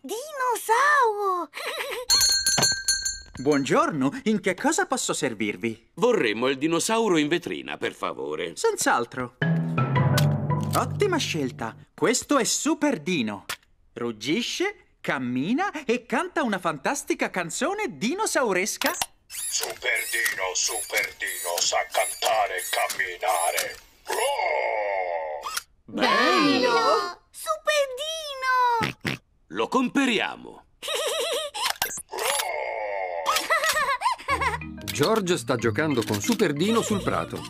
Dinosauro! Buongiorno, in che cosa posso servirvi? Vorremmo il dinosauro in vetrina, per favore. Senz'altro. Ottima scelta. Questo è Super Dino. Ruggisce, cammina e canta una fantastica canzone dinosauresca. Super Dino, Super Dino sa cantare e camminare. Oh! Bello! Super Dino! Lo comperiamo. George sta giocando con Super Dino sul prato.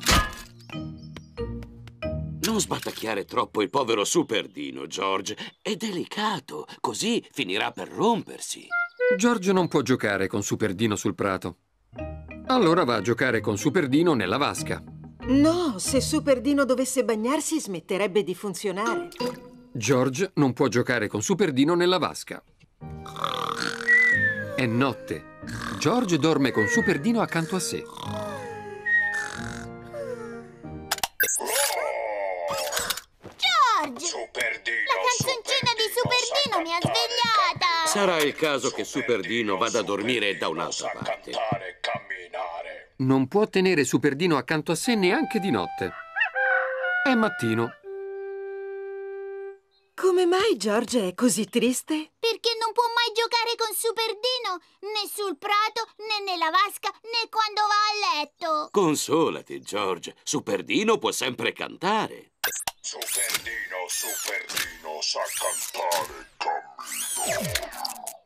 Non sbattacchiare troppo il povero Super Dino, George. È delicato, così finirà per rompersi. George non può giocare con Super Dino sul prato. Allora va a giocare con Super Dino nella vasca. No, se Super Dino dovesse bagnarsi smetterebbe di funzionare. George non può giocare con Super Dino nella vasca. È notte. George dorme con Super Dino accanto a sé. George! Super Dino, La canzoncina di Super Dino mi ha svegliata! Sarà il caso che Super Dino vada a dormire da un'altra parte. cantare. Non può tenere Super Dino accanto a sé neanche di notte. È mattino. Come mai George è così triste? Perché non può mai giocare con Super Dino, né sul prato, né nella vasca, né quando va a letto. Consolati, George. Super Dino può sempre cantare. Super Dino, Super Dino sa cantare camminare.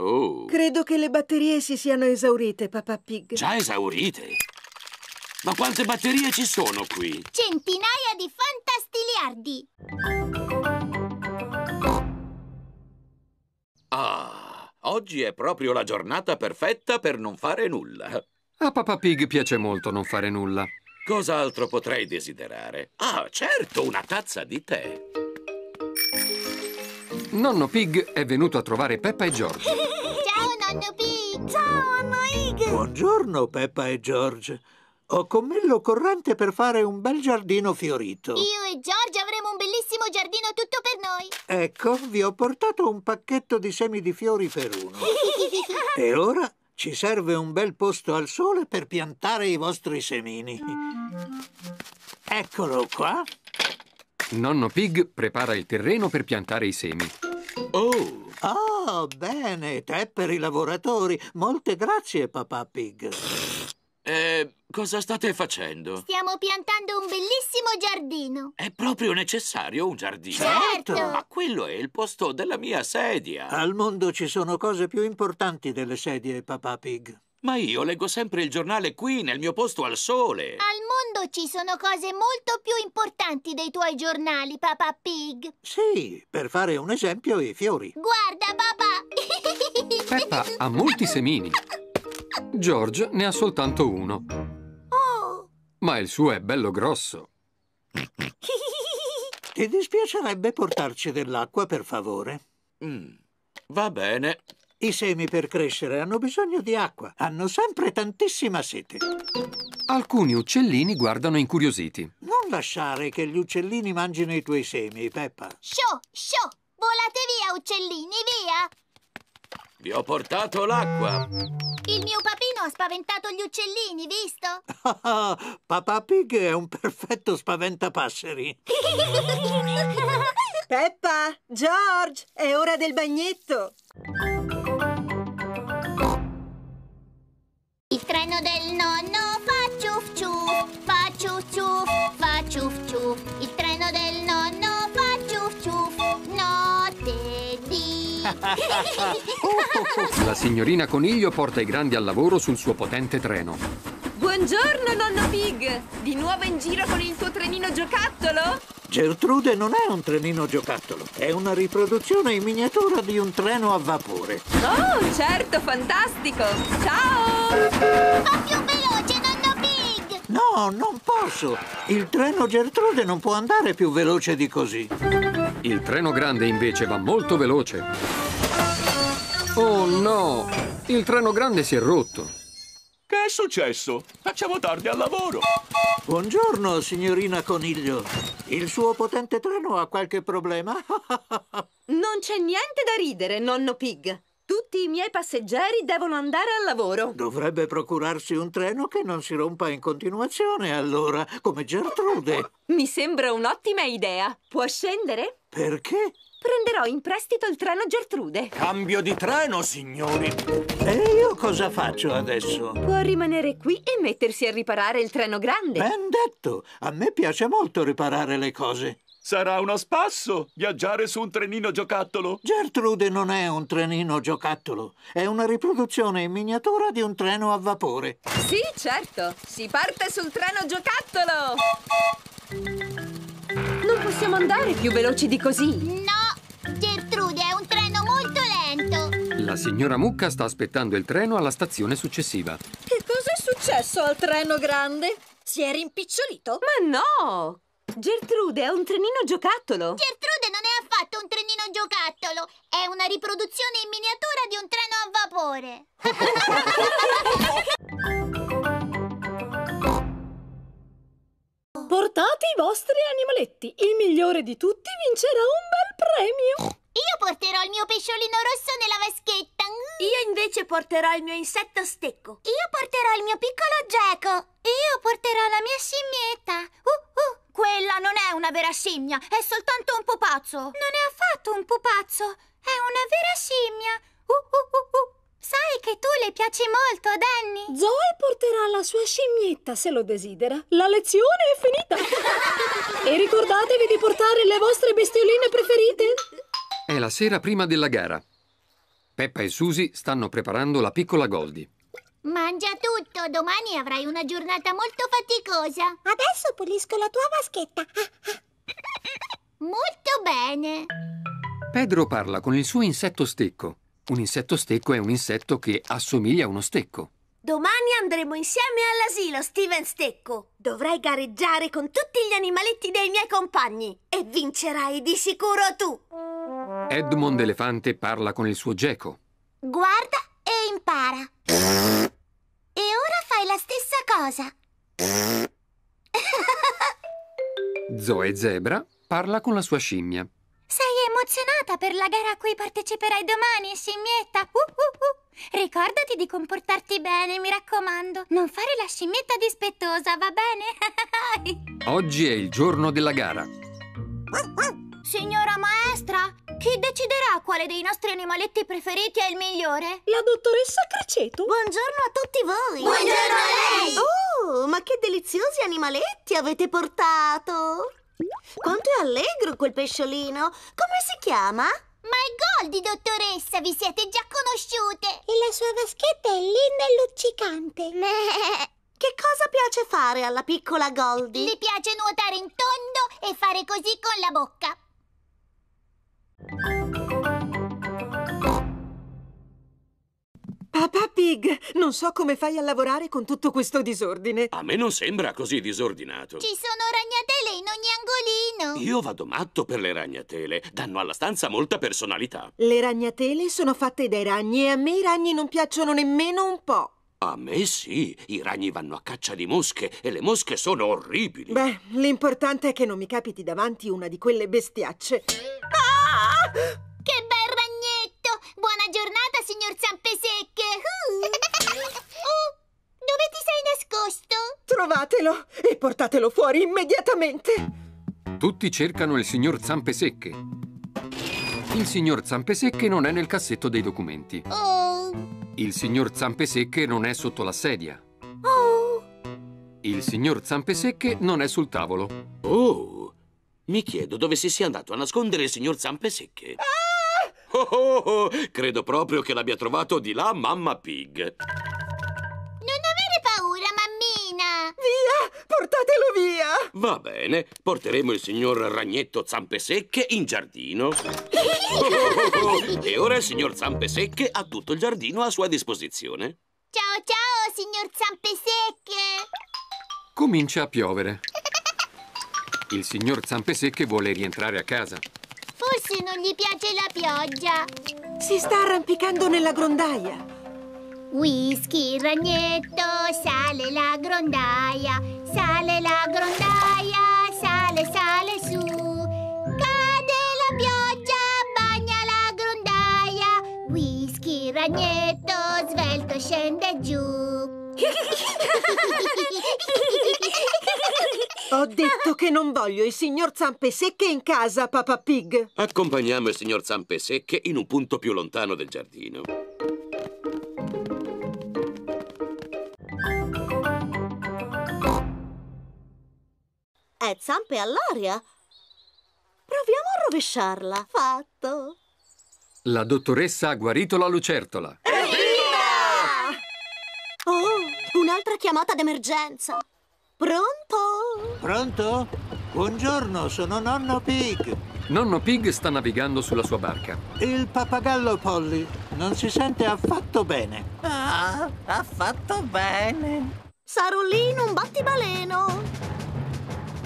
Oh, Credo che le batterie si siano esaurite, Papà Pig. già esaurite? Ma quante batterie ci sono qui? Centinaia di fantastiliardi. Ah, oggi è proprio la giornata perfetta per non fare nulla. A Papa Pig piace molto non fare nulla. Cos'altro potrei desiderare? Ah, certo, una tazza di tè. Nonno Pig è venuto a trovare Peppa e George. Nonno Pig. Ciao, Anno Ig. Buongiorno Peppa e George. Ho con me l'occorrente per fare un bel giardino fiorito. Io e George avremo un bellissimo giardino tutto per noi. Ecco, vi ho portato un pacchetto di semi di fiori per uno. E ora ci serve un bel posto al sole per piantare i vostri semini. Eccolo qua. Nonno Pig prepara il terreno per piantare i semi. Oh, Oh, bene, tè per i lavoratori. Molte grazie, papà Pig. eh, cosa state facendo? Stiamo piantando un bellissimo giardino. È proprio necessario un giardino? Certo. Ma quello è il posto della mia sedia. Al mondo ci sono cose più importanti delle sedie, papà Pig. Ma io leggo sempre il giornale qui, nel mio posto al sole. Al mondo ci sono cose molto più importanti dei tuoi giornali, Papà Pig. Sì, per fare un esempio, i fiori. Guarda, papà. Peppa ha molti semini. George ne ha soltanto uno, Oh. ma il suo è bello grosso. Ti dispiacerebbe portarci dell'acqua, per favore? Mm, va bene. I semi per crescere hanno bisogno di acqua. Hanno sempre tantissima sete. Alcuni uccellini guardano incuriositi. Non lasciare che gli uccellini mangino i tuoi semi, Peppa. Sciò, sciò. Volate via, uccellini, via. Vi ho portato l'acqua. Il mio papino ha spaventato gli uccellini, visto? Papà Pig è un perfetto spaventapasseri. Peppa, George, è ora del bagnetto. Treno del nonno fa ciuff ciuff, fa ciuff ciuff, fa ciuff ciuff. Il treno del nonno La signorina Coniglio porta i grandi al lavoro sul suo potente treno. Buongiorno, nonno Pig! Di nuovo in giro con il tuo trenino giocattolo? Gertrude non è un trenino giocattolo, è una riproduzione in miniatura di un treno a vapore. Oh, certo, fantastico! Ciao! Va più veloce, nonno Pig! No, non posso. Il treno Gertrude non può andare più veloce di così. Il treno grande invece va molto veloce. Oh no! Il treno grande si è rotto. Che è successo? Facciamo tardi al lavoro. Buongiorno, signorina Coniglio. Il suo potente treno ha qualche problema? Non c'è niente da ridere, nonno Pig. Tutti i miei passeggeri devono andare al lavoro. Dovrebbe procurarsi un treno che non si rompa in continuazione, allora, come Gertrude. Mi sembra un'ottima idea. Può scendere? Perché? Prenderò in prestito il treno Gertrude. Cambio di treno, signori. E io cosa faccio adesso? Può rimanere qui e mettersi a riparare il treno grande. Ben detto, a me piace molto riparare le cose. Sarà uno spasso viaggiare su un trenino giocattolo. Gertrude non è un trenino giocattolo, è una riproduzione in miniatura di un treno a vapore. Sì, certo. Si parte sul treno giocattolo. Non possiamo andare più veloci di così. No, Gertrude è un treno molto lento. La signora Mucca sta aspettando il treno alla stazione successiva. Che cosa è successo al treno grande? Si è rimpicciolito? Ma no! Gertrude è un trenino giocattolo. Gertrude non è affatto un trenino giocattolo, è una riproduzione in miniatura di un treno a vapore. Portate i vostri animaletti. Il migliore di tutti vincerà un bel premio. Io porterò il mio pesciolino rosso nella vaschetta. Io invece porterò il mio insetto stecco. Io porterò il mio piccolo geco. Io porterò la mia scimmietta. Uh, uh. Quella non è una vera scimmia, è soltanto un pupazzo. Non è affatto un pupazzo, è una vera scimmia. Uh, uh, uh, uh. Sai che tu le piaci molto, Danny. Zoe porterà la sua scimmietta se lo desidera. La lezione è finita. e ricordatevi di portare le vostre bestioline preferite. È la sera prima della gara. Peppa e Susie stanno preparando la piccola Goldie. Mangia tutto, domani avrai una giornata molto faticosa. Adesso pulisco la tua vaschetta. Molto bene. Pedro parla con il suo insetto stecco. Un insetto stecco è un insetto che assomiglia a uno stecco. Domani andremo insieme all'asilo, Steven Stecco. Dovrai gareggiare con tutti gli animaletti dei miei compagni e vincerai di sicuro tu. Edmond Elefante parla con il suo geco. Guarda e impara. E ora fai la stessa cosa. Zoe Zebra parla con la sua scimmia. Emozionata per la gara a cui parteciperai domani, scimmietta? Uh, uh, uh. Ricordati di comportarti bene, mi raccomando. Non fare la scimmietta dispettosa, va bene? Oggi è il giorno della gara. Signora maestra, chi deciderà quale dei nostri animaletti preferiti è il migliore? La dottoressa Criceto. Buongiorno a tutti voi. Buongiorno a lei. Oh, ma che deliziosi animaletti avete portato. Quanto è allegro quel pesciolino. Come si chiama? Ma è Goldie, dottoressa, vi siete già conosciute. E la sua vaschetta è linda e luccicante. Che cosa piace fare alla piccola Goldie? Le piace nuotare in tondo e fare così con la bocca. Papà Pig, non so come fai a lavorare con tutto questo disordine. A me non sembra così disordinato. Ci sono ragnatele in ogni angolino. Io vado matto per le ragnatele. Danno alla stanza molta personalità. Le ragnatele sono fatte dai ragni e a me i ragni non piacciono nemmeno un po'. A me sì. I ragni vanno a caccia di mosche e le mosche sono orribili. Beh, l'importante è che non mi capiti davanti una di quelle bestiacce. Ah! Che bel ragnetto! Buona signor Zampesecche! Uh, dove ti sei nascosto? Trovatelo e portatelo fuori immediatamente. Tutti cercano il signor Zampe Secche. Il signor Zampe Secche non è nel cassetto dei documenti. Oh, Il signor Zampe Secche non è sotto la sedia. oh. Il signor Zampe Secche non è sul tavolo. Oh, mi chiedo dove si sia andato a nascondere il signor Zampe Secche. Oh, oh, oh, credo proprio che l'abbia trovato di là Mamma Pig. Non avere paura, mammina! Via! Portatelo via! Va bene, porteremo il signor Ragnetto Zampe Secche in giardino. Oh, oh, oh, oh. E ora il signor Zampe Secche ha tutto il giardino a sua disposizione. Ciao, ciao, signor Zampesecche! Comincia a piovere. Il signor Zampe Secche vuole rientrare a casa. Forse non gli piace la pioggia. Si sta arrampicando nella grondaia. Whisky, ragnetto, sale la grondaia, sale la grondaia, sale, sale su. Cade la pioggia, bagna la grondaia, whisky, ragnetto, svelto scende giù. Ho detto che non voglio il signor Zampe Secche in casa, Papa Pig. Accompagniamo il signor Zampe Secche in un punto più lontano del giardino. È zampe all'aria. Proviamo a rovesciarla. Fatto. La dottoressa ha guarito la lucertola. Oh, un'altra chiamata d'emergenza. Pronto? Pronto? Buongiorno, sono nonno Pig. Nonno Pig sta navigando sulla sua barca. Il pappagallo Polly non si sente affatto bene. Ah, ha fatto bene. Sarò lì in un battibaleno.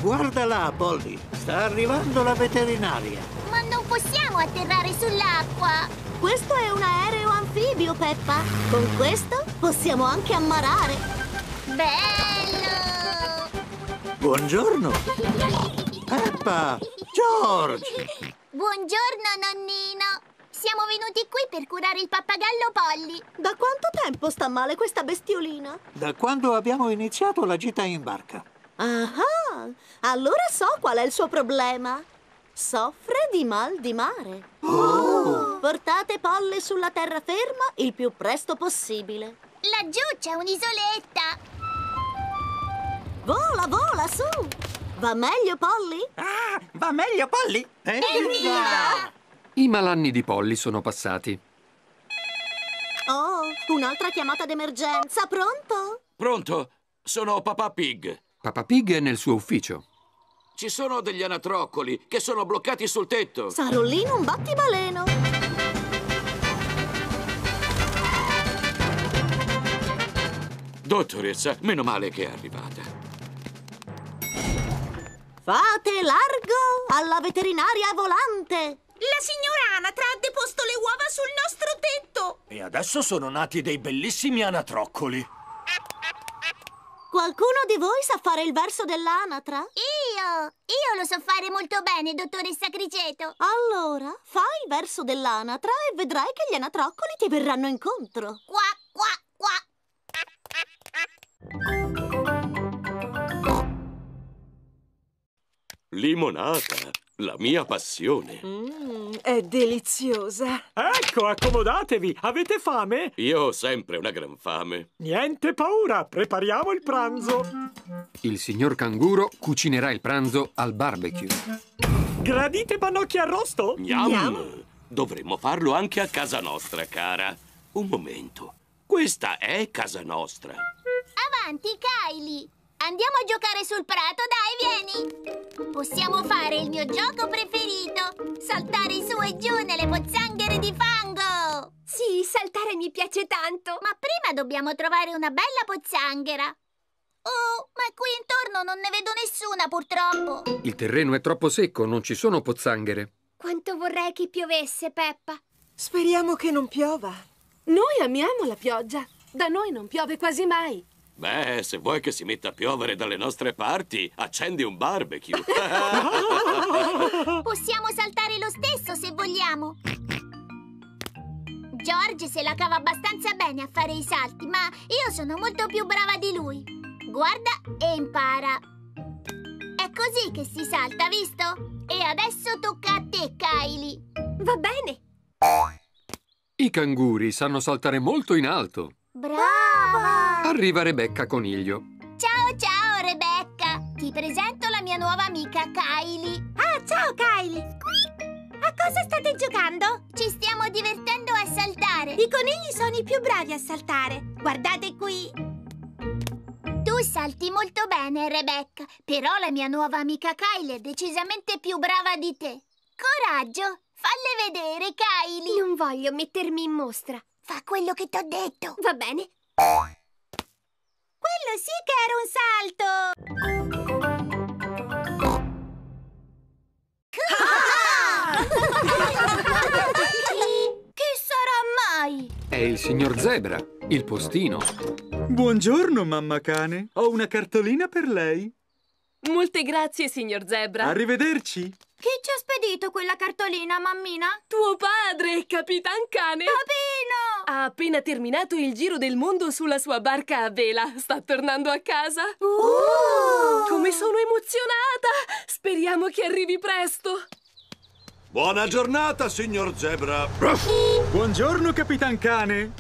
Guarda là, Polly, sta arrivando la veterinaria. Ma non possiamo atterrare sull'acqua. Questo è un aereo anfibio, Peppa. Con questo possiamo anche ammarare. Bello! Buongiorno. Peppa, George. Buongiorno, nonnino. Siamo venuti qui per curare il pappagallo Polly. Da quanto tempo sta male questa bestiolina? Da quando abbiamo iniziato la gita in barca. Ah, allora so qual è il suo problema. Soffre di mal di mare. Portate Polly sulla terraferma il più presto possibile. Laggiù c'è un'isoletta. Vola, vola, su! Va meglio, Polly? Ah, va meglio, Polly? Evviva! I malanni di Polly sono passati. Oh, un'altra chiamata d'emergenza, pronto? Pronto? Sono Papà Pig. Papa Pig è nel suo ufficio. Ci sono degli anatroccoli che sono bloccati sul tetto. Sarò lì in un battibaleno. Dottoressa, meno male che è arrivata. Fate largo alla veterinaria volante. La signora Anatra ha deposto le uova sul nostro tetto. E adesso sono nati dei bellissimi anatroccoli. Qualcuno di voi sa fare il verso dell'anatra? Io! Io lo so fare molto bene, dottoressa Criceto. Allora, fai il verso dell'anatra e vedrai che gli anatroccoli ti verranno incontro. Qua, qua, qua. Limonata, la mia passione. Mm, è deliziosa. Ecco, accomodatevi. Avete fame? Io ho sempre una gran fame. Niente paura, prepariamo il pranzo. Il signor Canguro cucinerà il pranzo al barbecue. Gradite pannocchie arrosto? Gnam! Dovremmo farlo anche a casa nostra, cara. Un momento. Questa è casa nostra. Avanti, Kylie. Andiamo a giocare sul prato, dai, vieni. Possiamo fare il mio gioco preferito. Saltare su e giù nelle pozzanghere di fango. Sì, saltare mi piace tanto. Ma prima dobbiamo trovare una bella pozzanghera. Oh, ma qui intorno non ne vedo nessuna, purtroppo. Il terreno è troppo secco, non ci sono pozzanghere. Quanto vorrei che piovesse, Peppa. Speriamo che non piova. Noi amiamo la pioggia. Da noi non piove quasi mai. Beh, se vuoi che si metta a piovere dalle nostre parti, accendi un barbecue. Possiamo saltare lo stesso se vogliamo. George se la cava abbastanza bene a fare i salti, ma io sono molto più brava di lui. Guarda e impara. È così che si salta, visto? E adesso tocca a te, Kylie. Va bene. I canguri sanno saltare molto in alto. Brava! Arriva Rebecca Coniglio. Ciao, ciao, Rebecca. Ti presento la mia nuova amica, Kylie. Ah, ciao, Kylie. A cosa state giocando? Ci stiamo divertendo a saltare. I conigli sono i più bravi a saltare. Guardate qui. Tu salti molto bene, Rebecca, però la mia nuova amica Kylie è decisamente più brava di te. Coraggio, falle vedere, Kylie. Non voglio mettermi in mostra. Fa quello che t'ho detto. Va bene. Quello sì che era un salto! che sarà mai? È il signor Zebra, il postino. Buongiorno, mamma cane. Ho una cartolina per lei. Molte grazie, signor Zebra. Arrivederci. Chi ci ha spedito quella cartolina, mammina? Tuo padre, Capitan Cane. Papino! Ha appena terminato il giro del mondo sulla sua barca a vela. Sta tornando a casa. Uh! Come sono emozionata! Speriamo che arrivi presto. Buona giornata, signor Zebra. Buongiorno, Capitan Cane.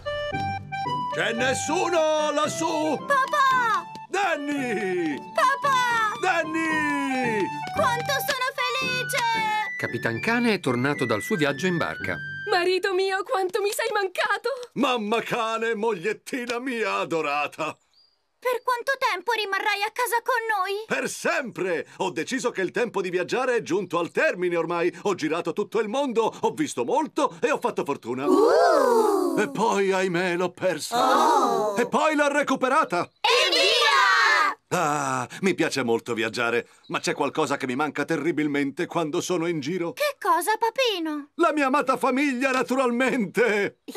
C'è nessuno lassù? Papà! Danny! Papà! Danny! Quanto sono felice! Capitan Cane è tornato dal suo viaggio in barca. Marito mio, quanto mi sei mancato! Mamma cane, mogliettina mia adorata! Per quanto tempo rimarrai a casa con noi? Per sempre! Ho deciso che il tempo di viaggiare è giunto al termine ormai. Ho girato tutto il mondo, ho visto molto e ho fatto fortuna. Uh! E poi, ahimè, l'ho persa. Oh! E poi l'ho recuperata. Evviva! Ah, mi piace molto viaggiare, ma c'è qualcosa che mi manca terribilmente quando sono in giro. Che cosa, papino? La mia amata famiglia, naturalmente!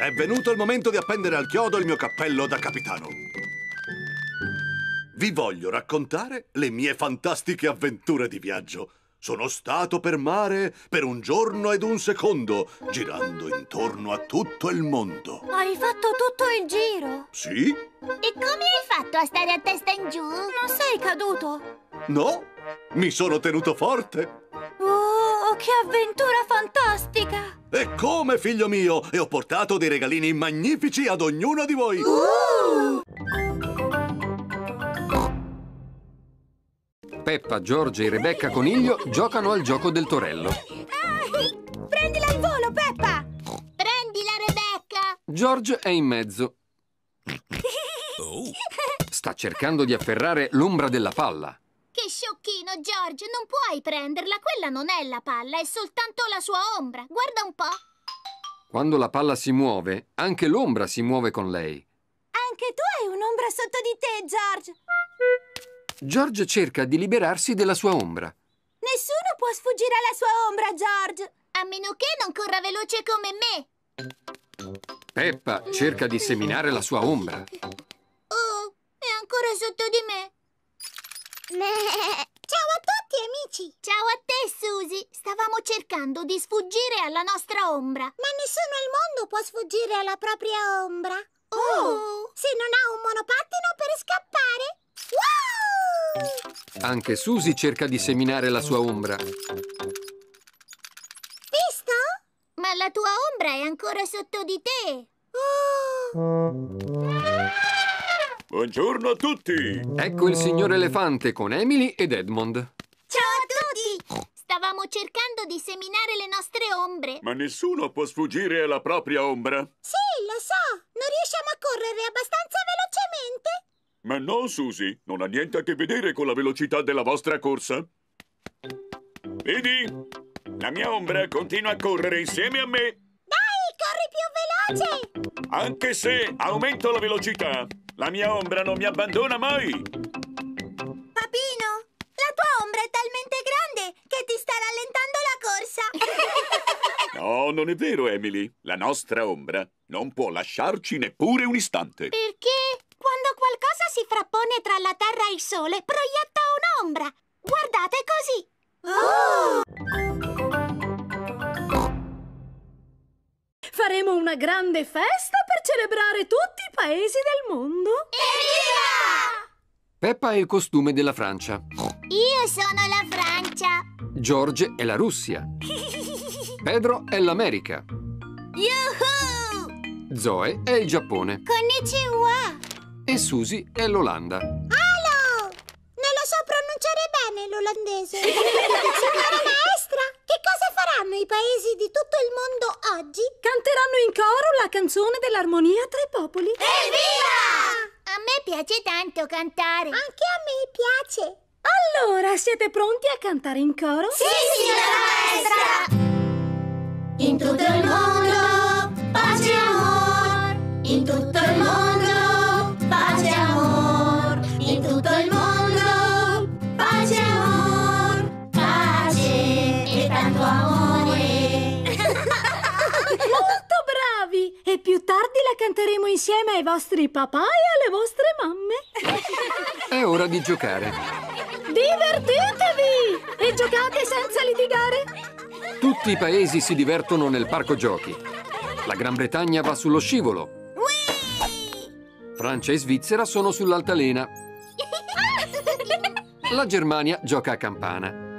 È venuto il momento di appendere al chiodo il mio cappello da capitano. Vi voglio raccontare le mie fantastiche avventure di viaggio. Sono stato per mare per un giorno ed un secondo, girando intorno a tutto il mondo. Hai fatto tutto il giro? Sì? E come hai fatto a stare a testa in giù? Non sei caduto? No? Mi sono tenuto forte. Oh, che avventura fantastica! E come, figlio mio? E ho portato dei regalini magnifici ad ognuno di voi. Uh! Peppa, George e Rebecca Coniglio giocano al gioco del torello. Prendila al volo, Peppa! Prendila, Rebecca! George è in mezzo. Sta cercando di afferrare l'ombra della palla. Che sciocchino, George! Non puoi prenderla! Quella non è la palla, è soltanto la sua ombra. Guarda un po'. Quando la palla si muove, anche l'ombra si muove con lei. Anche tu hai un'ombra sotto di te, George! George cerca di liberarsi della sua ombra. Nessuno può sfuggire alla sua ombra, George! A meno che non corra veloce come me! Peppa cerca di seminare la sua ombra. Oh, è ancora sotto di me! Ciao a tutti, amici! Ciao a te, Susie! Stavamo cercando di sfuggire alla nostra ombra. Ma nessuno al mondo può sfuggire alla propria ombra. Oh! Se non ha un monopattino per scappare! Wow! Anche Susie cerca di seminare la sua ombra. Visto? Ma la tua ombra è ancora sotto di te. Buongiorno a tutti! Ecco il signor Elefante con Emily ed Edmond. Ciao a tutti! Stavamo cercando di seminare le nostre ombre. Ma nessuno può sfuggire alla propria ombra. Sì, lo so. Non riusciamo a correre abbastanza velocemente. Ma no, Susie, non ha niente a che vedere con la velocità della vostra corsa. Vedi? La mia ombra continua a correre insieme a me. Dai, corri più veloce! Anche se aumento la velocità, la mia ombra non mi abbandona mai. Papino, la tua ombra è talmente grande che ti sta rallentando la corsa. No, non è vero, Emily. La nostra ombra non può lasciarci neppure un istante. Perché quando qualcosa si frappone tra la terra e il sole, proietta un'ombra. Guardate così. Faremo una grande festa per celebrare tutti i paesi del mondo. Evviva! Peppa è il costume della Francia. Io sono la Francia. George è la Russia. Pedro è l'America. Yuhu! Zoe è il Giappone. Konnichiwa! E Susie è l'Olanda. Allo! Non lo so pronunciare bene l'olandese. Signora maestra, che cosa faranno i paesi di tutto il mondo oggi? Canteranno in coro la canzone dell'armonia tra i popoli. Evviva! A me piace tanto cantare. Anche a me piace. Allora, siete pronti a cantare in coro? Sì, signora maestra! In tutto il mondo, pace e amor. In tutto il mondo, insieme ai vostri papà e alle vostre mamme. È ora di giocare. Divertitevi! E giocate senza litigare. Tutti i paesi si divertono nel parco giochi. La Gran Bretagna va sullo scivolo. Francia e Svizzera sono sull'altalena. La Germania gioca a campana.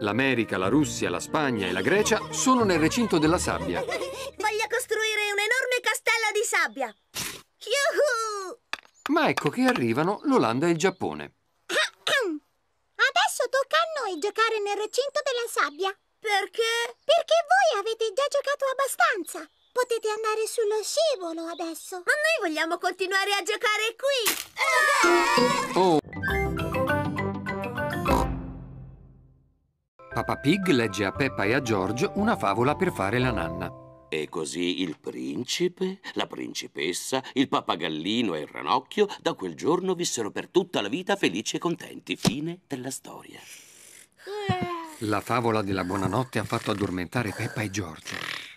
L'America, la Russia, la Spagna e la Grecia sono nel recinto della sabbia. Voglio costruire un enorme castello di sabbia. Yuhu! Ma ecco che arrivano l'Olanda e il Giappone. Adesso tocca a noi giocare nel recinto della sabbia. Perché? Perché voi avete già giocato abbastanza. Potete andare sullo scivolo adesso. Ma noi vogliamo continuare a giocare qui. Oh! Papa Pig legge a Peppa e a George una favola per fare la nanna. E così il principe, la principessa, il pappagallino e il ranocchio da quel giorno vissero per tutta la vita felici e contenti. Fine della storia. La favola della buonanotte ha fatto addormentare Peppa e George.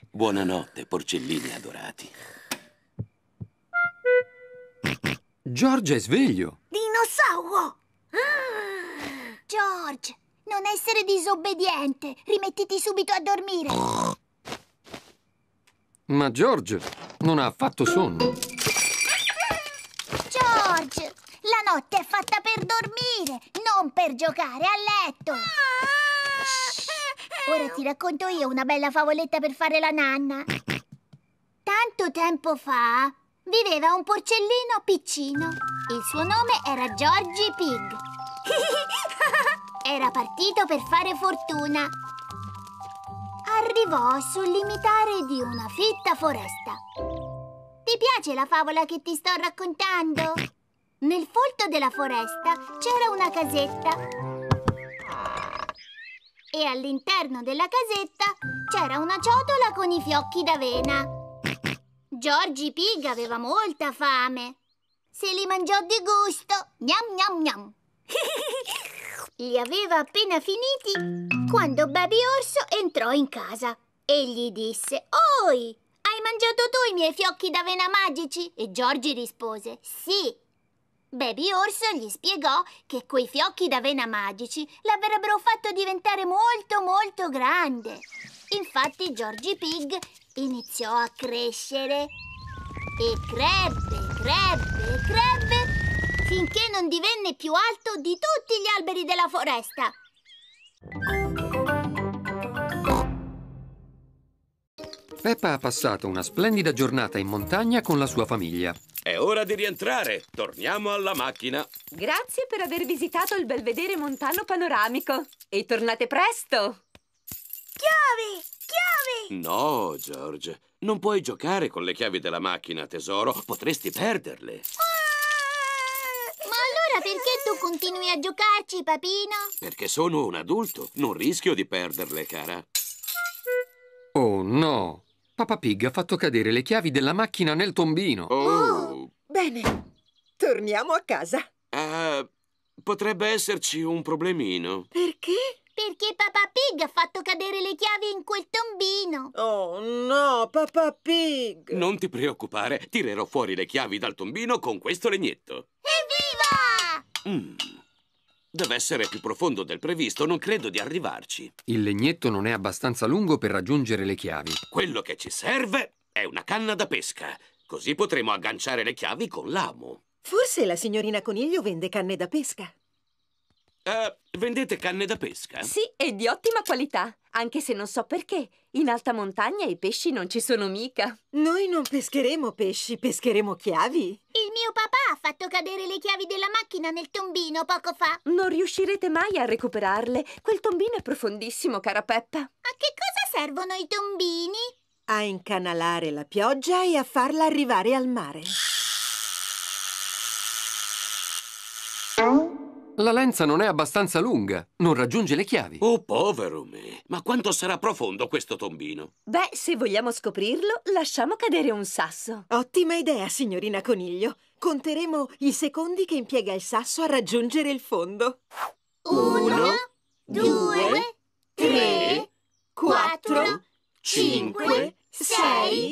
Buonanotte, porcellini adorati. George è sveglio. Dinosauro! George, non essere disobbediente. Rimettiti subito a dormire. Ma George non ha affatto sonno. George, la notte è fatta per dormire, non per giocare a letto. Shh. Ora ti racconto io una bella favoletta per fare la nanna. Tanto tempo fa viveva un porcellino piccino. Il suo nome era Georgie Pig. Era partito per fare fortuna. Arrivò sul limitare di una fitta foresta. Ti piace la favola che ti sto raccontando? Nel folto della foresta c'era una casetta e all'interno della casetta c'era una ciotola con i fiocchi d'avena. Giorgi Pig aveva molta fame. Se li mangiò di gusto. Gnam gnam gnam. Li aveva appena finiti quando Baby Orso entrò in casa e gli disse Oi, hai mangiato tu i miei fiocchi d'avena magici? E Giorgi rispose Sì. Baby Orso gli spiegò che quei fiocchi d'avena magici l'avrebbero fatto diventare molto molto grande. Infatti Georgie Pig iniziò a crescere e crebbe, crebbe, crebbe finché non divenne più alto di tutti gli alberi della foresta. Peppa ha passato una splendida giornata in montagna con la sua famiglia. È ora di rientrare. Torniamo alla macchina. Grazie per aver visitato il belvedere montano panoramico. E tornate presto! Chiavi! Chiavi! No, George. Non puoi giocare con le chiavi della macchina, tesoro. Potresti perderle. Tu continui a giocarci, papino? Perché sono un adulto. Non rischio di perderle, cara. Oh no! Papa Pig ha fatto cadere le chiavi della macchina nel tombino. Oh! Bene, torniamo a casa. Eh, potrebbe esserci un problemino. Perché? Perché Papa Pig ha fatto cadere le chiavi in quel tombino. Oh no, Papa Pig! Non ti preoccupare, tirerò fuori le chiavi dal tombino con questo legnetto. Evviva! Mm. Deve essere più profondo del previsto, non credo di arrivarci. Il legnetto non è abbastanza lungo per raggiungere le chiavi. Quello che ci serve è una canna da pesca. Così potremo agganciare le chiavi con l'amo. Forse la signorina Coniglio vende canne da pesca. Eh, vendete canne da pesca? Sì, e di ottima qualità. Anche se non so perché. In alta montagna i pesci non ci sono mica. Noi non pescheremo pesci, pescheremo chiavi. Il mio papà ha fatto cadere le chiavi della macchina nel tombino poco fa. Non riuscirete mai a recuperarle. Quel tombino è profondissimo, cara Peppa. A che cosa servono i tombini? A incanalare la pioggia e a farla arrivare al mare. La lenza non è abbastanza lunga, non raggiunge le chiavi. Oh, povero me! Ma quanto sarà profondo questo tombino? Beh, se vogliamo scoprirlo, lasciamo cadere un sasso. Ottima idea, signorina Coniglio. Conteremo i secondi che impiega il sasso a raggiungere il fondo. Uno, due, tre, quattro, cinque, Sei.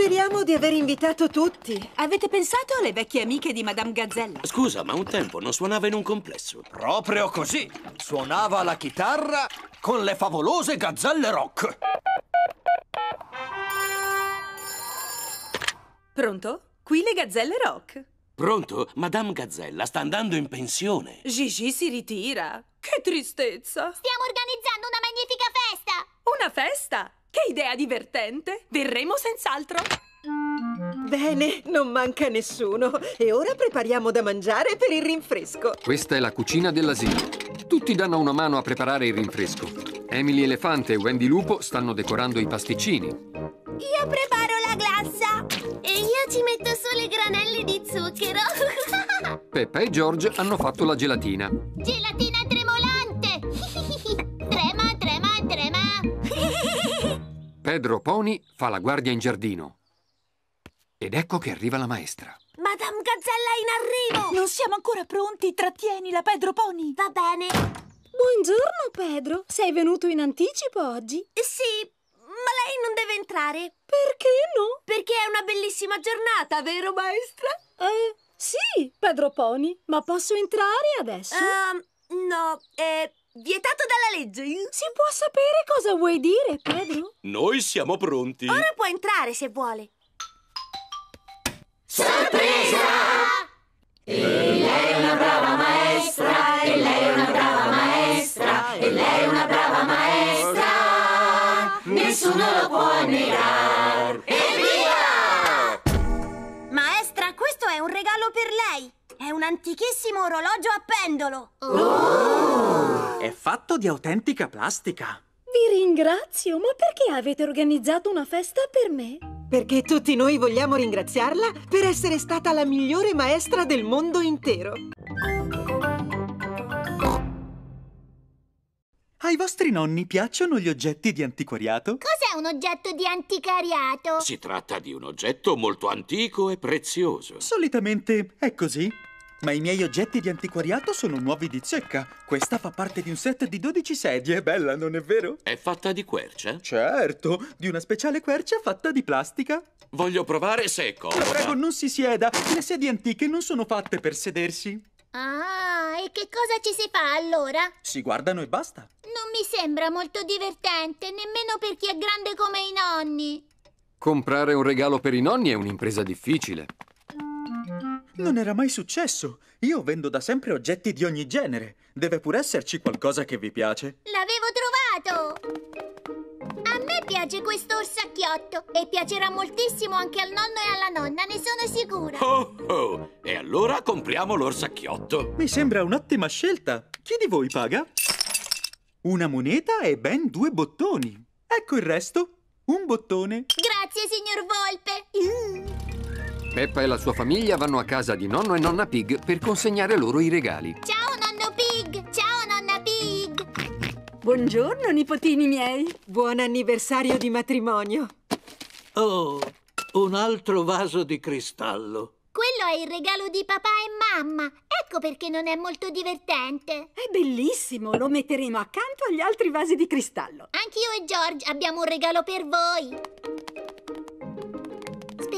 Speriamo di aver invitato tutti. Avete pensato alle vecchie amiche di Madame Gazzella? Scusa, ma un tempo non suonava in un complesso. Proprio così. Suonava la chitarra con le favolose gazzelle rock. Pronto? Qui le gazzelle rock. Pronto? Madame Gazzella sta andando in pensione. Gigi si ritira. Che tristezza. Stiamo organizzando una magnifica festa! Una festa? Che idea divertente! Verremo senz'altro. Bene, non manca nessuno. E ora prepariamo da mangiare per il rinfresco. Questa è la cucina dell'asilo. Tutti danno una mano a preparare il rinfresco. Emily Elefante e Wendy Lupo stanno decorando i pasticcini. Io preparo la glassa. E io ci metto su le granelle di zucchero. Peppa e George hanno fatto la gelatina. Gelatina Pedro Pony fa la guardia in giardino. Ed ecco che arriva la maestra. Madame Gazzella è in arrivo. Non siamo ancora pronti, trattienila, Pedro Pony. Va bene. Buongiorno, Pedro. Sei venuto in anticipo oggi? Sì, ma lei non deve entrare. Perché no? Perché è una bellissima giornata, vero, maestra? Eh, sì, Pedro Pony. Ma posso entrare adesso? Ehm, no, è vietato dalla legge. Si può sapere cosa vuoi dire, Pedro? Noi siamo pronti. Ora può entrare se vuole. Sorpresa! E lei è una brava maestra, e lei è una brava maestra, e lei è una brava maestra. Nessuno lo può negare. Evviva! Maestra, questo è un regalo per lei. È un antichissimo orologio a pendolo. È fatto di autentica plastica. Vi ringrazio, ma perché avete organizzato una festa per me? Perché tutti noi vogliamo ringraziarla per essere stata la migliore maestra del mondo intero. Ai vostri nonni piacciono gli oggetti di antiquariato? Cos'è un oggetto di anticariato? Si tratta di un oggetto molto antico e prezioso. Solitamente è così. Ma i miei oggetti di antiquariato sono nuovi di zecca. Questa fa parte di un set di 12 sedie. È bella, non è vero? È fatta di quercia? Certo, di una speciale quercia fatta di plastica. Voglio provare se è La comoda. prego, non si sieda. Le sedie antiche non sono fatte per sedersi. Ah, e che cosa ci si fa allora? Si guardano e basta. Non mi sembra molto divertente, nemmeno per chi è grande come i nonni. Comprare un regalo per i nonni è un'impresa difficile. Non era mai successo. Io vendo da sempre oggetti di ogni genere. Deve pur esserci qualcosa che vi piace. L'avevo trovato! A me piace questo orsacchiotto e piacerà moltissimo anche al nonno e alla nonna, ne sono sicura. Oh, oh. E allora compriamo l'orsacchiotto. Mi sembra un'ottima scelta. Chi di voi paga? Una moneta e ben due bottoni. Ecco il resto. Un bottone. Grazie, signor Volpe. Peppa e la sua famiglia vanno a casa di nonno e nonna Pig per consegnare loro i regali. Ciao, nonno Pig! Ciao, nonna Pig! Buongiorno, nipotini miei. Buon anniversario di matrimonio. Oh, un altro vaso di cristallo. Quello è il regalo di papà e mamma. Ecco perché non è molto divertente. È bellissimo, lo metteremo accanto agli altri vasi di cristallo. Anch'io e George abbiamo un regalo per voi.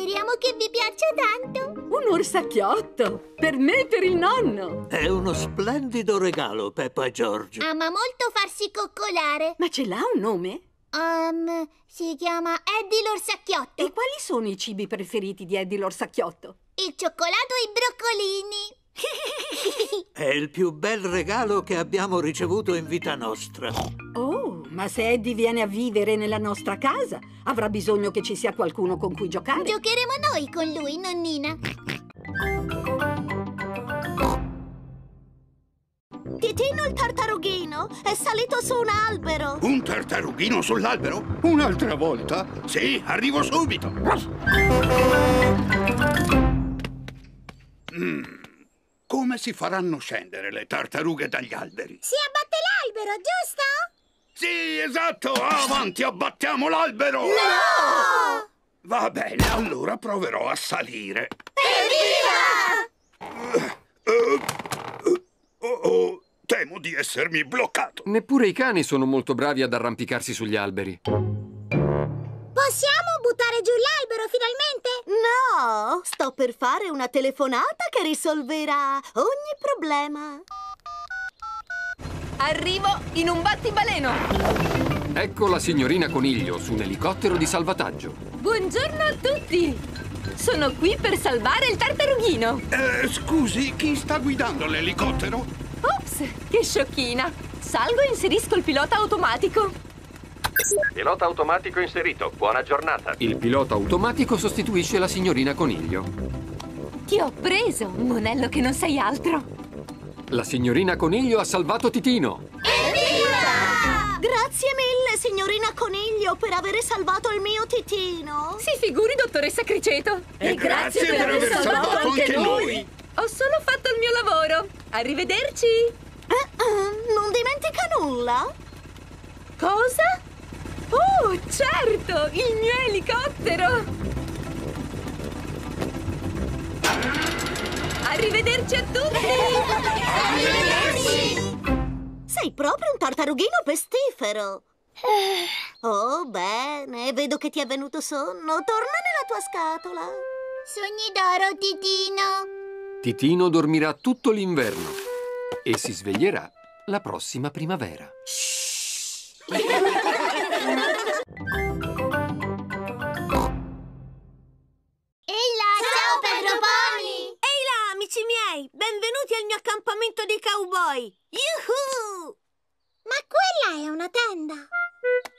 Speriamo che vi piaccia tanto. Un orsacchiotto, per me e per il nonno. È uno splendido regalo, Peppa e George. Ama molto farsi coccolare. Ma ce l'ha un nome? Um, si chiama Eddie l'orsacchiotto. E quali sono i cibi preferiti di Eddie l'orsacchiotto? Il cioccolato e i broccolini. È il più bel regalo che abbiamo ricevuto in vita nostra. Oh, ma se Eddie viene a vivere nella nostra casa, avrà bisogno che ci sia qualcuno con cui giocare. Giocheremo noi con lui, nonnina. Titino il tartarughino è salito su un albero. Un tartarughino sull'albero? Un'altra volta? Sì, arrivo subito. Mm, Come si faranno scendere le tartarughe dagli alberi? Si abbatte l'albero, giusto? Sì, esatto! Avanti, abbattiamo l'albero! No! Va bene, allora proverò a salire. Evviva! Oh, oh, Temo di essermi bloccato. Neppure i cani sono molto bravi ad arrampicarsi sugli alberi. Possiamo buttare giù l'albero finalmente? No, sto per fare una telefonata che risolverà ogni problema. Arrivo in un battibaleno. Ecco la signorina Coniglio su un elicottero di salvataggio. Buongiorno a tutti. Sono qui per salvare il tartarughino. Eh, scusi, chi sta guidando l'elicottero? Ops, che sciocchina. Salgo e inserisco il pilota automatico. Pilota automatico inserito. Buona giornata. Il pilota automatico sostituisce la signorina Coniglio. Ti ho preso, monello che non sei altro. La signorina Coniglio ha salvato Titino. Evviva! Grazie mille, signorina Coniglio, per avere salvato il mio titino. Si figuri, dottoressa Criceto. E grazie per aver salvato anche noi. Ho solo fatto il mio lavoro. Arrivederci. Eh, non dimentica nulla. Cosa? Oh, certo! Il mio elicottero! Arrivederci a tutti! Arrivederci! Sei proprio un tartarughino pestifero. Oh, bene, vedo che ti è venuto sonno. Torna nella tua scatola. Sogni d'oro, Titino. Titino dormirà tutto l'inverno e si sveglierà la prossima primavera. Ehi là, ciao! Ehi là, amici miei! Benvenuti al mio accampamento dei cowboy! Yuhu! Ma quella è una tenda!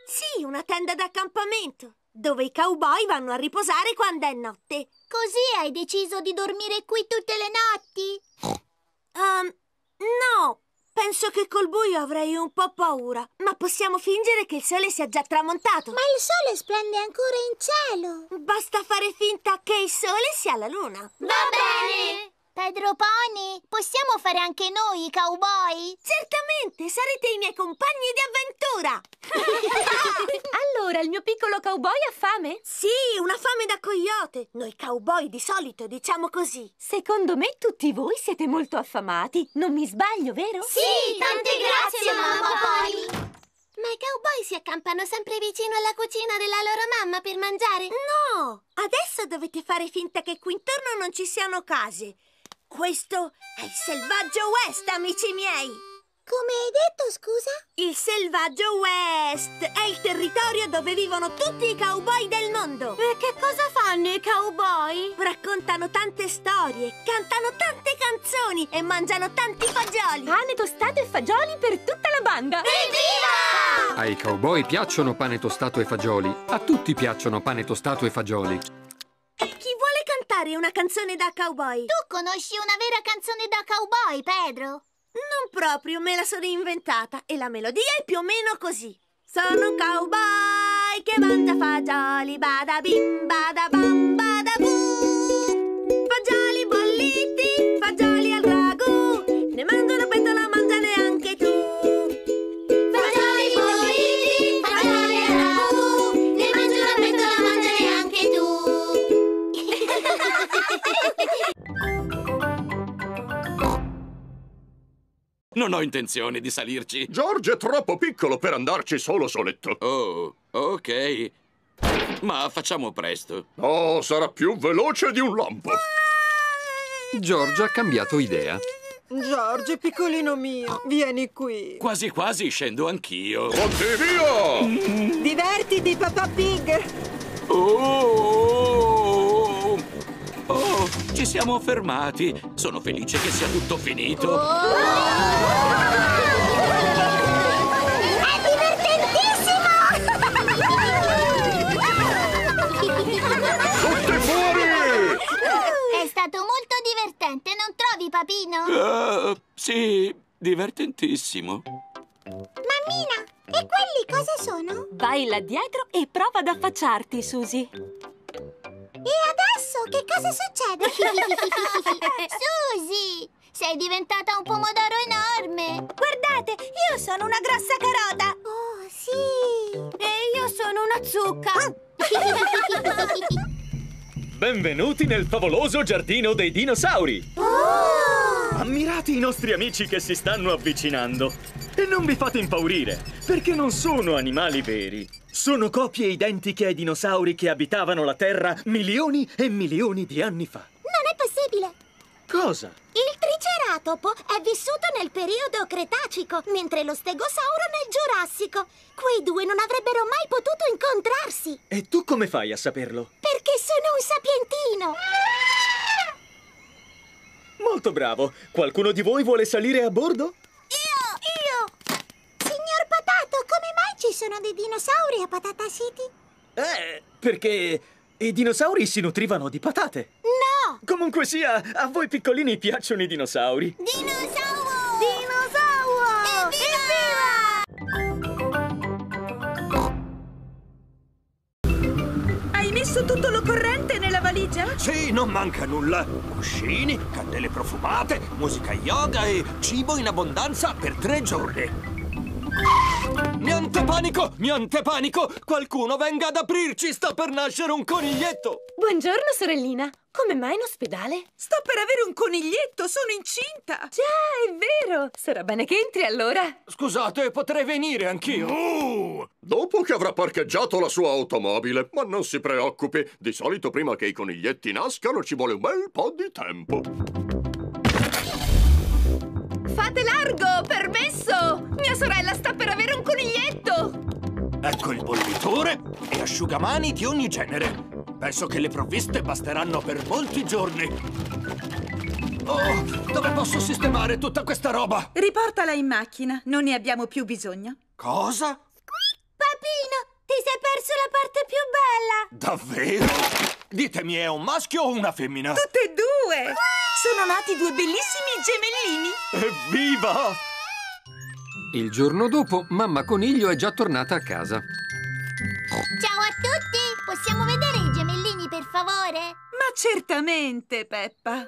Sì, una tenda d'accampamento, dove i cowboy vanno a riposare quando è notte. Così hai deciso di dormire qui tutte le notti? Um, no, penso che col buio avrei un po' paura, ma possiamo fingere che il sole sia già tramontato. Ma il sole splende ancora in cielo! Basta fare finta che il sole sia la luna. Va bene! Pedro Pony, possiamo fare anche noi i cowboy? Certamente, sarete i miei compagni di avventura! allora, il mio piccolo cowboy ha fame? Sì, una fame da coyote. Noi cowboy di solito diciamo così. Secondo me tutti voi siete molto affamati. Non mi sbaglio, vero? Sì, tante grazie, mamma Pony! Ma i cowboy si accampano sempre vicino alla cucina della loro mamma per mangiare? No! Adesso dovete fare finta che qui intorno non ci siano case. Questo è il selvaggio West, amici miei! Come hai detto, scusa? Il selvaggio West è il territorio dove vivono tutti i cowboy del mondo. E che cosa fanno i cowboy? Raccontano tante storie, cantano tante canzoni e mangiano tanti fagioli. Pane tostato e fagioli per tutta la banda. Evviva! Ai cowboy piacciono pane tostato e fagioli. A tutti piacciono pane tostato e fagioli. Cantare una canzone da cowboy? Tu conosci una vera canzone da cowboy, Pedro? Non proprio, me la sono inventata e la melodia è più o meno così. Sono un cowboy che mangia fagioli, bada bim, bada bam, bada boo. Non ho intenzione di salirci. George è troppo piccolo per andarci solo soletto. Oh, ok. Ma facciamo presto. Oh, sarà più veloce di un lampo. George ha cambiato idea. George, piccolino mio, vieni qui. Quasi quasi scendo anch'io. Via! Divertiti, papà Pig. Oh, ci siamo fermati. Sono felice che sia tutto finito. È divertentissimo! Tutti fuori! È stato molto divertente, non trovi, papino? Ah, sì, divertentissimo. Mammina, e quelli cosa sono? Vai là dietro e prova ad affacciarti, Susie. Che cosa succede? Suzy, sei diventata un pomodoro enorme. Guardate, io sono una grossa carota. Oh, sì. E io sono una zucca. Benvenuti nel favoloso giardino dei dinosauri! Oh! Ammirate i nostri amici che si stanno avvicinando. E non vi fate impaurire, perché non sono animali veri. Sono copie identiche ai dinosauri che abitavano la Terra milioni e milioni di anni fa. Non è possibile! Cosa? Il triceratopo è vissuto nel periodo cretacico, mentre lo stegosauro nel giurassico. Quei due non avrebbero mai potuto incontrarsi, E tu come fai a saperlo? perché sono un sapientino! Molto bravo. Qualcuno di voi vuole salire a bordo? Io! Signor Patato, come mai ci sono dei dinosauri a Patata City? Eh, perché i dinosauri si nutrivano di patate. No! Comunque sia, a voi piccolini piacciono i dinosauri. Dinosauro! Dinosauro! Evviva! Hai messo tutto l'occorrente nella valigia? Sì, non manca nulla. Cuscini, candele profumate, musica yoga e cibo in abbondanza per tre giorni. Niente panico, niente panico! Qualcuno venga ad aprirci, sta per nascere un coniglietto! Buongiorno, sorellina. Come mai in ospedale? Sto per avere un coniglietto, sono incinta! Già, è vero. Sarà bene che entri allora. Scusate, potrei venire anch'io? Oh, dopo che avrà parcheggiato la sua automobile. Ma non si preoccupi, di solito prima che i coniglietti nascano ci vuole un bel po' di tempo. Fate largo, permesso! Sorella sta per avere un coniglietto! Ecco il bollitore e asciugamani di ogni genere. Penso che le provviste basteranno per molti giorni. Oh, dove posso sistemare tutta questa roba? Riportala in macchina, non ne abbiamo più bisogno. Cosa? Papino, ti sei perso la parte più bella! Davvero? Ditemi, è un maschio o una femmina? Tutte e due! Sono nati due bellissimi gemellini! Evviva! Il giorno dopo, mamma coniglio è già tornata a casa. Ciao a tutti! Possiamo vedere i gemellini, per favore? Ma certamente, Peppa! Oh,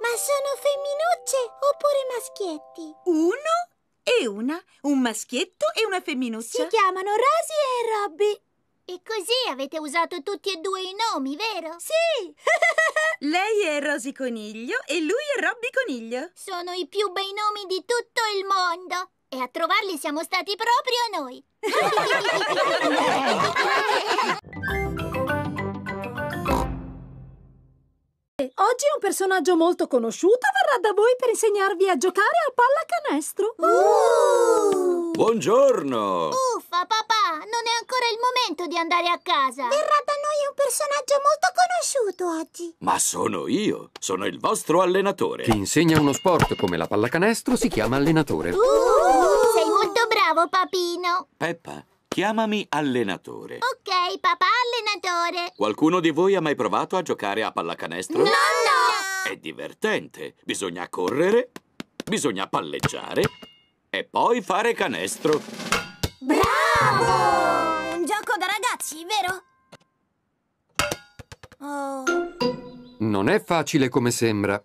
ma sono femminucce oppure maschietti? Uno e una, un maschietto e una femminuccia. Si chiamano Rosy e Robby. E così avete usato tutti e due i nomi, vero? Sì! Lei è Rosy Coniglio e lui è Robby Coniglio. Sono i più bei nomi di tutto il mondo. E a trovarli siamo stati proprio noi. Oggi un personaggio molto conosciuto verrà da voi per insegnarvi a giocare a pallacanestro. Buongiorno! Uffa, papà, non è ancora il momento di andare a casa. Verrà da noi un personaggio molto conosciuto oggi. Ma sono io, sono il vostro allenatore. Chi insegna uno sport come la pallacanestro si chiama allenatore. Sei molto bravo, papino. Peppa, chiamami allenatore. Ok, papà allenatore. Qualcuno di voi ha mai provato a giocare a pallacanestro? No, no. È divertente. Bisogna correre, bisogna palleggiare e poi fare canestro. Bravo! Ragazzi, vero? Oh. Non è facile come sembra.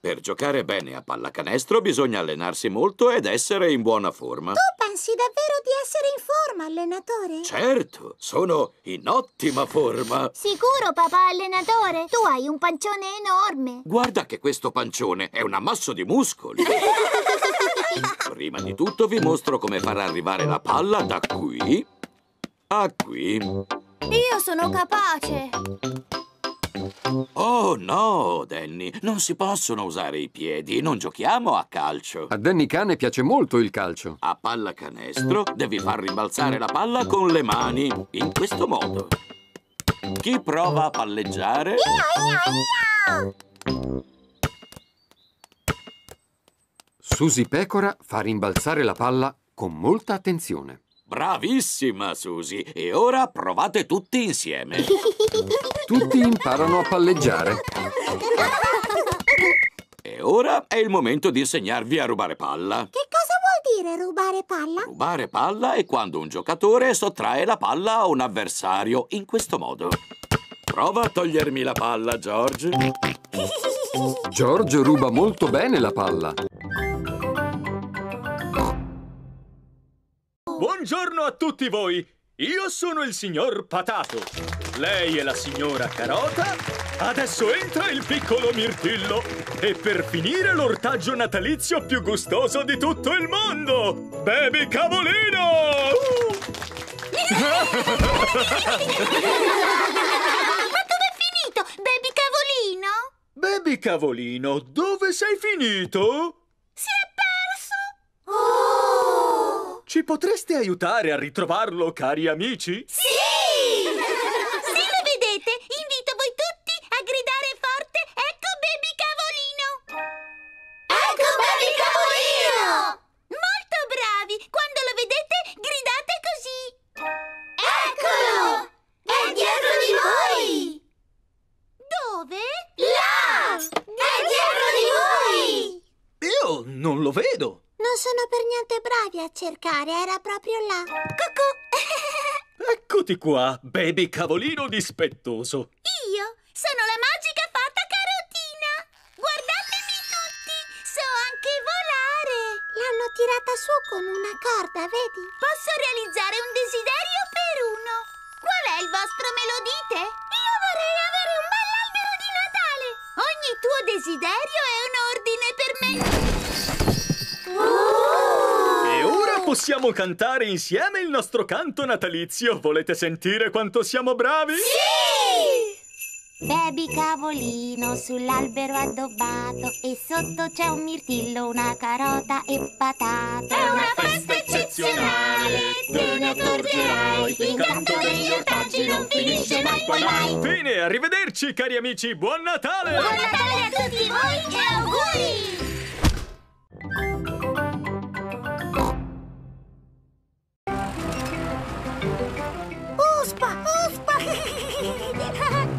Per giocare bene a pallacanestro bisogna allenarsi molto ed essere in buona forma. Tu pensi davvero di essere in forma, allenatore? Certo, sono in ottima forma. Sicuro, papà allenatore? Tu hai un pancione enorme. Guarda che questo pancione è un ammasso di muscoli. Prima di tutto vi mostro come far arrivare la palla da qui a qui. Io sono capace. Oh no, Danny, non si possono usare i piedi, non giochiamo a calcio. A Danny Cane piace molto il calcio. A pallacanestro devi far rimbalzare la palla con le mani, in questo modo. Chi prova a palleggiare? Susi Pecora fa rimbalzare la palla con molta attenzione. Bravissima, Susie! E ora provate tutti insieme. Tutti imparano a palleggiare. E ora è il momento di insegnarvi a rubare palla. Che cosa vuol dire rubare palla? Rubare palla è quando un giocatore sottrae la palla a un avversario in questo modo. Prova a togliermi la palla, George. George ruba molto bene la palla. Buongiorno a tutti voi! io sono il signor Patato. Lei è la signora Carota. Adesso entra il piccolo Mirtillo. E per finire l'ortaggio natalizio più gustoso di tutto il mondo! Baby Cavolino! Ma dove è finito, Baby Cavolino? Baby Cavolino, dove sei finito? Si è perso! Oh! Ci potreste aiutare a ritrovarlo, cari amici? Sì! Se lo vedete, invito voi tutti a gridare forte Ecco Baby Cavolino! Ecco Baby Cavolino! Molto bravi! Quando lo vedete, gridate così! Eccolo! È dietro di voi! Dove? Là! È dietro di voi! Io non lo vedo. A cercare, era proprio là. Cucù! Eccoti qua, baby cavolino dispettoso. Io sono la magica fata carotina! Guardatemi tutti! So anche volare! L'hanno tirata su con una corda, vedi? Posso realizzare un desiderio per uno! Qual è il vostro, me lo dite? Io vorrei avere un bell'albero di Natale! Ogni tuo desiderio è un ordine per me! Ora possiamo cantare insieme il nostro canto natalizio. Volete sentire quanto siamo bravi? Sì! Baby cavolino sull'albero addobbato e sotto c'è un mirtillo, una carota e patate. È una festa eccezionale, te ne accorgerai, l'incanto degli ortaggi non finisce mai poi mai. Fine, arrivederci cari amici, buon Natale! Buon Natale a tutti voi e auguri!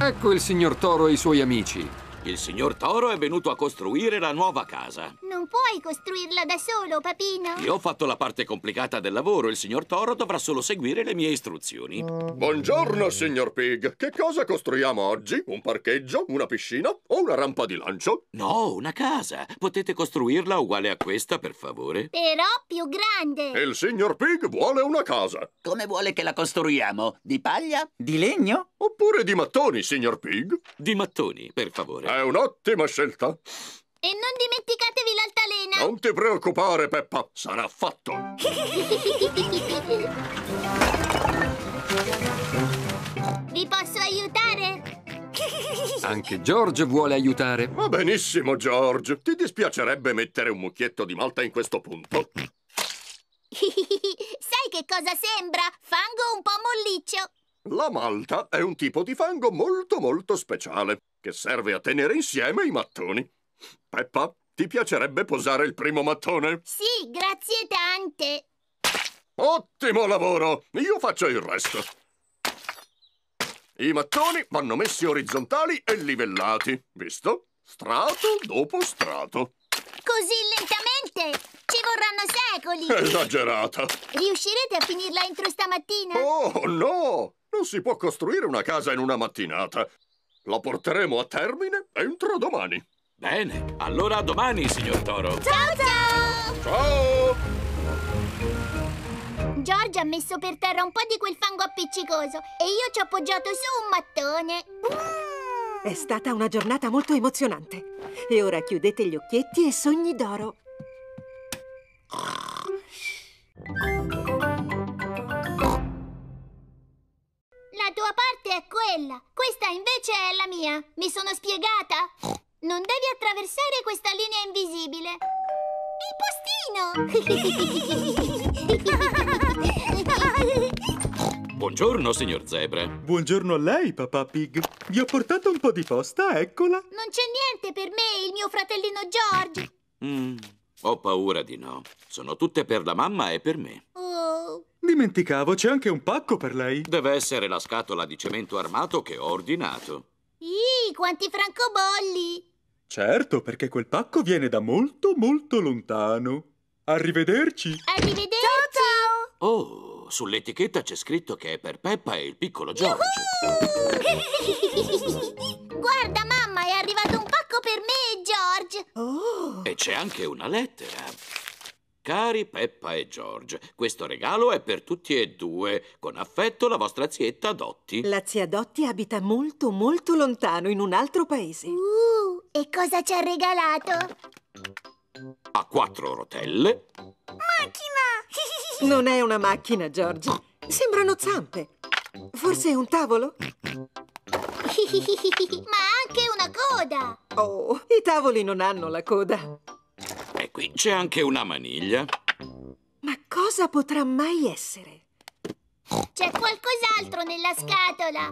Ecco il signor Toro e i suoi amici. Il signor Toro è venuto a costruire la nuova casa. Non puoi costruirla da solo, papino. Io ho fatto la parte complicata del lavoro, il signor Toro dovrà solo seguire le mie istruzioni. Buongiorno, signor Pig. Che cosa costruiamo oggi? Un parcheggio? Una piscina? O una rampa di lancio? No, una casa. Potete costruirla uguale a questa, per favore? Però più grande. Il signor Pig vuole una casa. Come vuole che la costruiamo? Di paglia? Di legno? Oppure di mattoni, signor Pig? Di mattoni, per favore. È un'ottima scelta. E non dimenticatevi l'altalena. Non ti preoccupare, Peppa. Sarà fatto. Vi posso aiutare? Anche George vuole aiutare. Va benissimo, George. Ti dispiacerebbe mettere un mucchietto di malta in questo punto? Sai che cosa sembra? Fango un po' molliccio. La malta è un tipo di fango molto molto speciale che serve a tenere insieme i mattoni. Peppa, ti piacerebbe posare il primo mattone? Sì, grazie tante. Ottimo lavoro! Io faccio il resto. I mattoni vanno messi orizzontali e livellati, visto? Strato dopo strato. Così lentamente? Ci vorranno secoli. Esagerata. Riuscirete a finirla entro stamattina? Oh, no! Non si può costruire una casa in una mattinata. La porteremo a termine entro domani. Bene, allora a domani, signor Toro. Ciao ciao! Ciao! Giorgio ha messo per terra un po' di quel fango appiccicoso e io ci ho appoggiato su un mattone. È stata una giornata molto emozionante. E ora chiudete gli occhietti e sogni d'oro. Tua parte è quella, questa invece è la mia. Mi sono spiegata? Non devi attraversare questa linea invisibile. Il postino! Buongiorno, signor Zebra. Buongiorno a lei, papà Pig. Vi ho portato un po' di posta, eccola. Non c'è niente per me e il mio fratellino George. Mm, ho paura di no. Sono tutte per la mamma e per me. Oh. Dimenticavo, c'è anche un pacco per lei. Deve essere la scatola di cemento armato che ho ordinato. Ih, quanti francobolli! Certo, perché quel pacco viene da molto, molto lontano. Arrivederci. Arrivederci! Ciao, ciao! Oh, sull'etichetta c'è scritto che è per Peppa e il piccolo George. Guarda, mamma, è arrivato un pacco per me e George. Oh! E c'è anche una lettera. Cari Peppa e George, questo regalo è per tutti e due. Con affetto la vostra zietta Dotti. La zia Dotti abita molto, molto lontano, in un altro paese. Uh, e cosa ci ha regalato? Ha quattro rotelle. Non è una macchina, George. Sembrano zampe. Forse un tavolo? Ma anche una coda! Oh, i tavoli non hanno la coda. Qui c'è anche una maniglia. Ma cosa potrà mai essere? C'è qualcos'altro nella scatola!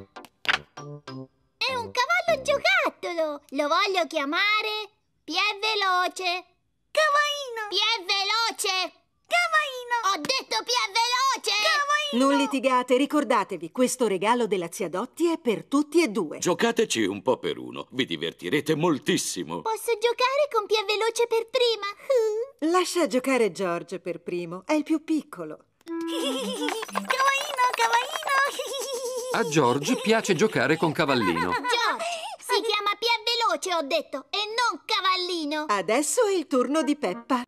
È un cavallo giocattolo! Lo voglio chiamare Pie Veloce! Cavaino! Pie Veloce! Cavaino! Ho detto Pie Veloce! Non litigate, ricordatevi, questo regalo della zia Dotti è per tutti e due. Giocateci un po' per uno. Vi divertirete moltissimo. Posso giocare con Pie Veloce per prima? Lascia giocare George per primo, è il più piccolo. Cavaino, cavaino! A George piace giocare con Cavallino. George, si chiama Pie Veloce, ho detto, e non Cavallino! Adesso è il turno di Peppa.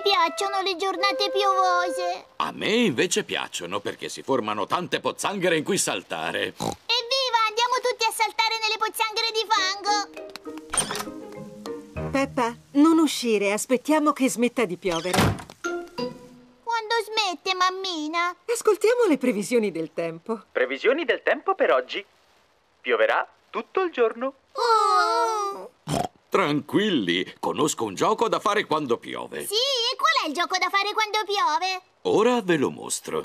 Mi piacciono le giornate piovose. A me invece piacciono perché si formano tante pozzanghere in cui saltare. Evviva, andiamo tutti a saltare nelle pozzanghere di fango! Peppa, non uscire, aspettiamo che smetta di piovere. Quando smette, mammina? Ascoltiamo le previsioni del tempo. Previsioni del tempo per oggi. Pioverà tutto il giorno. Oh! Tranquilli, conosco un gioco da fare quando piove. Sì, e qual è il gioco da fare quando piove? Ora ve lo mostro.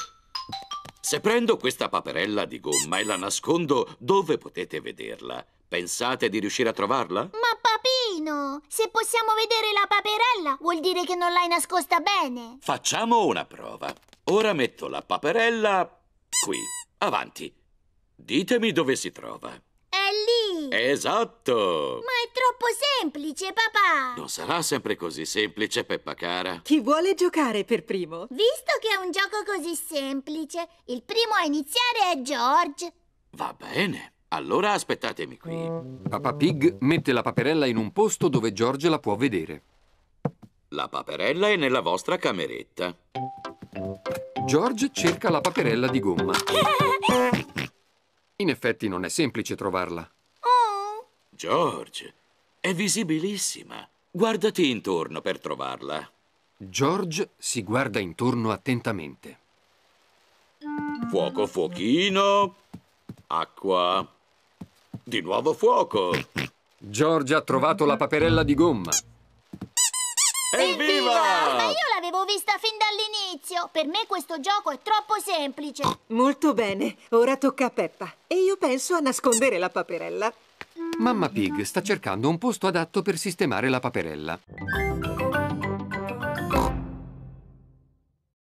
Se prendo questa paperella di gomma e la nascondo dove potete vederla, pensate di riuscire a trovarla? Ma papino, se possiamo vedere la paperella, vuol dire che non l'hai nascosta bene. Facciamo una prova. Ora metto la paperella qui. Avanti. Ditemi dove si trova. È lì! Esatto! Ma è troppo semplice, papà! Non sarà sempre così semplice, Peppa cara. Chi vuole giocare per primo? Visto che è un gioco così semplice, il primo a iniziare è George. Va bene. Allora aspettatemi qui. Papà Pig mette la paperella in un posto dove George la può vedere. La paperella è nella vostra cameretta. George cerca la paperella di gomma. In effetti non è semplice trovarla. George, è visibilissima. Guardati intorno per trovarla. George si guarda intorno attentamente. Fuoco, fuochino. Acqua. Di nuovo fuoco. George ha trovato la paperella di gomma. Evviva! Ma io l'avevo vista fin dall'inizio. Per me questo gioco è troppo semplice. Molto bene, ora tocca a Peppa. E io penso a nascondere la paperella. Mamma Pig sta cercando un posto adatto per sistemare la paperella.